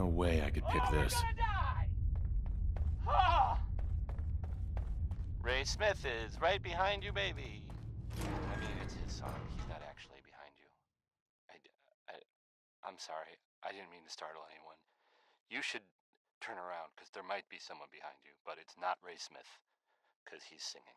no way I could pick oh, this. Ray Smith is right behind you, baby. I mean, it's his song. He's not actually behind you. I, I, I'm sorry. I didn't mean to startle anyone. You should turn around, because there might be someone behind you, but it's not Ray Smith, because he's singing.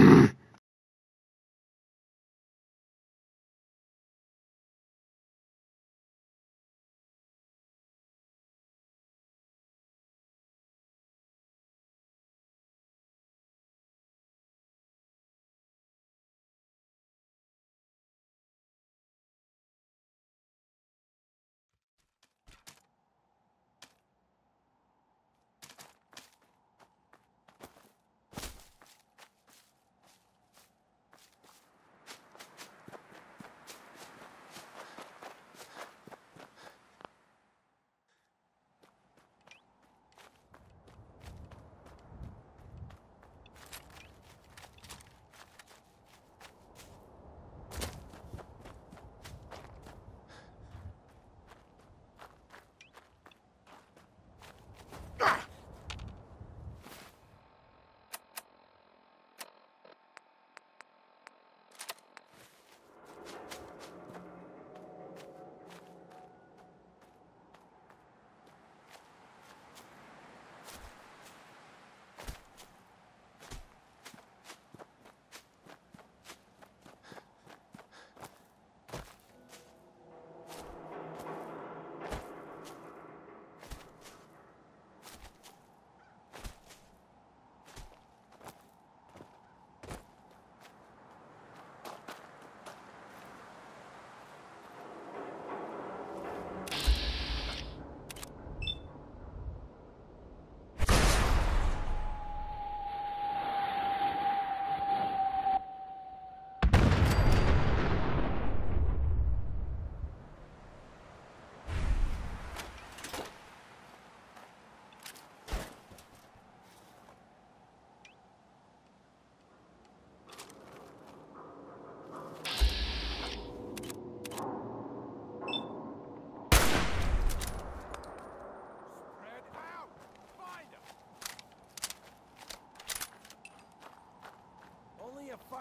Mm-hmm.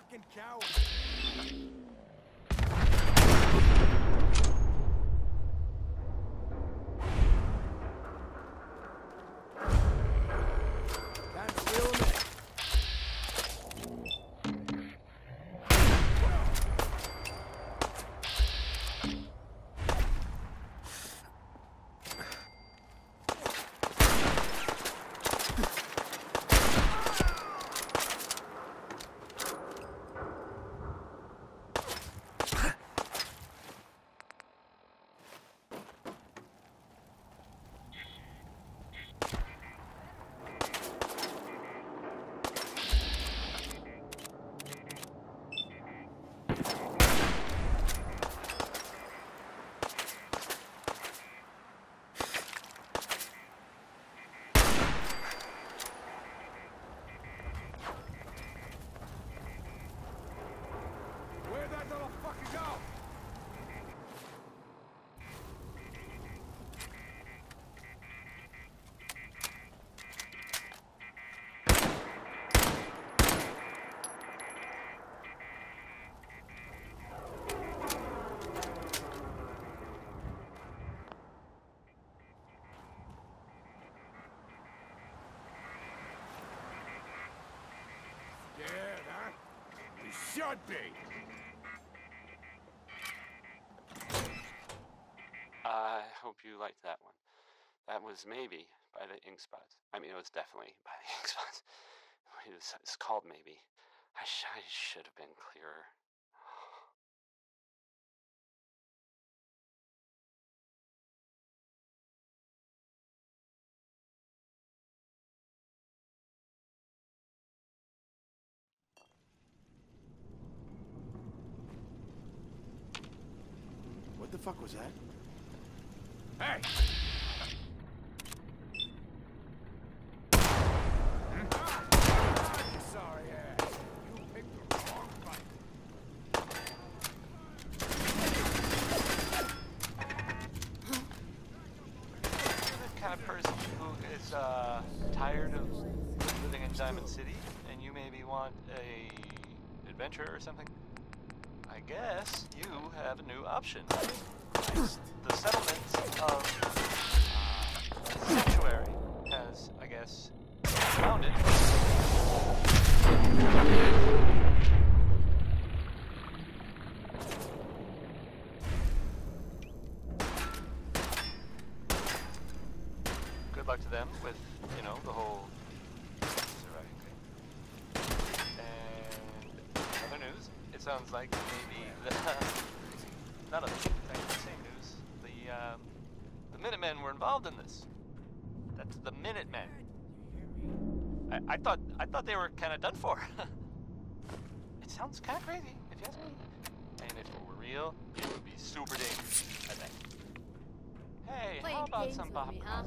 Fucking coward. Should be. I hope you liked that one. That was maybe by the ink spots. I mean, it was definitely by the ink spots. It's called maybe. I, sh- I should have been clearer. What the fuck was that? Hey! You sorry ass. You picked the wrong fight. You're the kind of person who is uh, tired of living in Diamond City, and you maybe want a adventure or something. I guess you have a new option. The settlement of Sanctuary has, I guess, Found it. Good luck to them with, you know, the whole surviving thing. And other news, it sounds like maybe the not other news, actually the same news. The um, the Minutemen were involved in this. That's the Minutemen. I, I thought I thought they were kind of done for. it sounds kind of crazy, if you ask me. And if it were real, it would be super dangerous. I think. Hey, Playing how about some with Bob me, huh?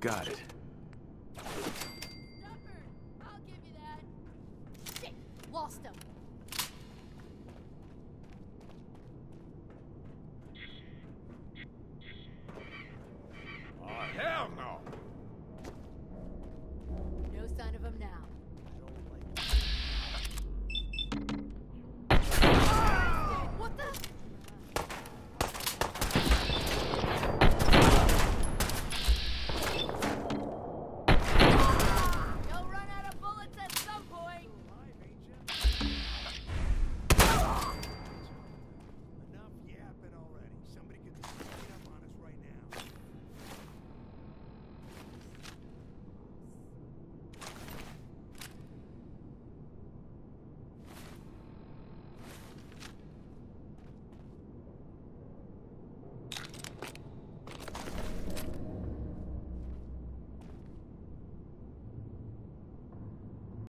Got it.